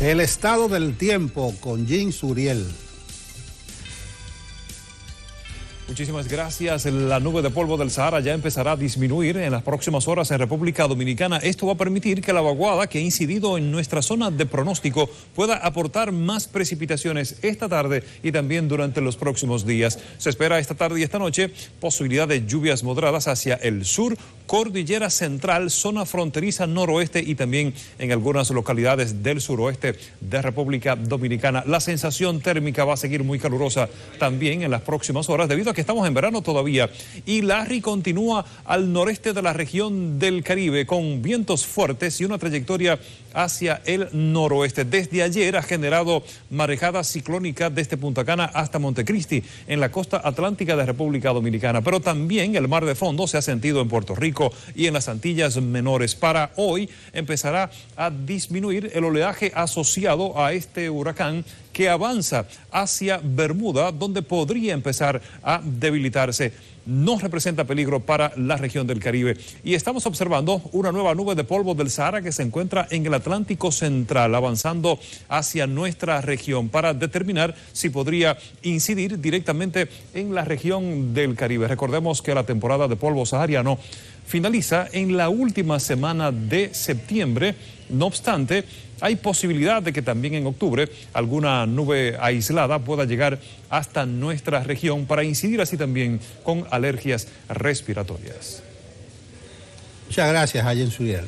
El estado del tiempo con Jim Suriel. Muchísimas gracias. La nube de polvo del Sahara ya empezará a disminuir en las próximas horas en República Dominicana. Esto va a permitir que la vaguada que ha incidido en nuestra zona de pronóstico pueda aportar más precipitaciones esta tarde y también durante los próximos días. Se espera esta tarde y esta noche posibilidad de lluvias moderadas hacia el sur, cordillera central, zona fronteriza noroeste y también en algunas localidades del suroeste de República Dominicana. La sensación térmica va a seguir muy calurosa también en las próximas horas debido a que estamos en verano todavía y Larry continúa al noreste de la región del Caribe con vientos fuertes y una trayectoria hacia el noroeste. Desde ayer ha generado marejada ciclónica desde Punta Cana hasta Montecristi en la costa atlántica de República Dominicana, pero también el mar de fondo se ha sentido en Puerto Rico y en las Antillas menores. Para hoy empezará a disminuir el oleaje asociado a este huracán que avanza hacia Bermuda, donde podría empezar a debilitarse. No representa peligro para la región del Caribe. Y estamos observando una nueva nube de polvo del Sahara que se encuentra en el Atlántico Central, avanzando hacia nuestra región para determinar si podría incidir directamente en la región del Caribe. Recordemos que la temporada de polvo sahariano finaliza en la última semana de septiembre. No obstante, hay posibilidad de que también en octubre alguna nube aislada pueda llegar hasta nuestra región para incidir así también con alergias respiratorias. Muchas gracias, Ayen Suriel.